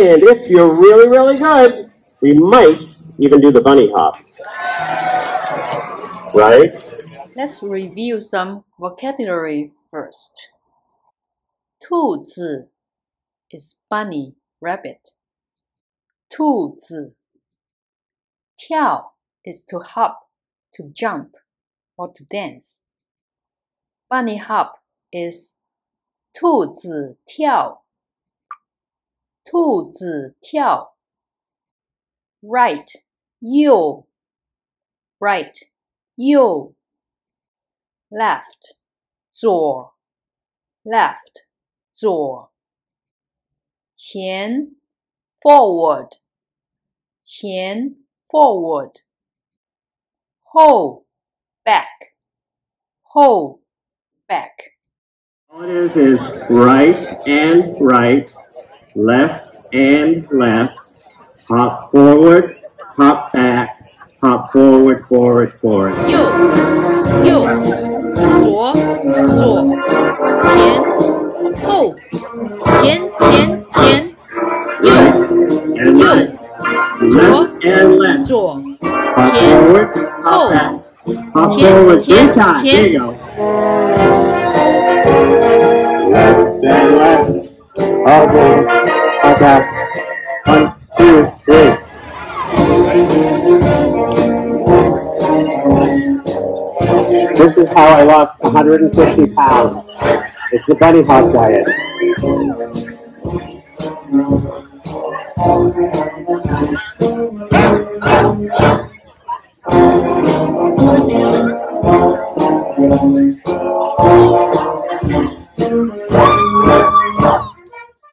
And if you're really, really good, we might even do the bunny hop. Right? Let's review some vocabulary first. 兔子 is bunny, rabbit. 兔子跳 is to hop, to jump, or to dance. Bunny hop is 兔子跳， 兔子跳。Right, you. Right, you. Left, 左，left, 左。前，forward, 前，forward. Hold, back, hold, back. All it is is right and right, left and left, hop forward, hop back, hop forward, forward, forward. 右右左左前后前前前右 And right, left and left, 左 hop前 forward, hop Oh. back, hop Tian, forward, tian, good time, there you go. Left and left, forward, hop back, one, two, three. This is how I lost 150 pounds. It's the bunny hop diet.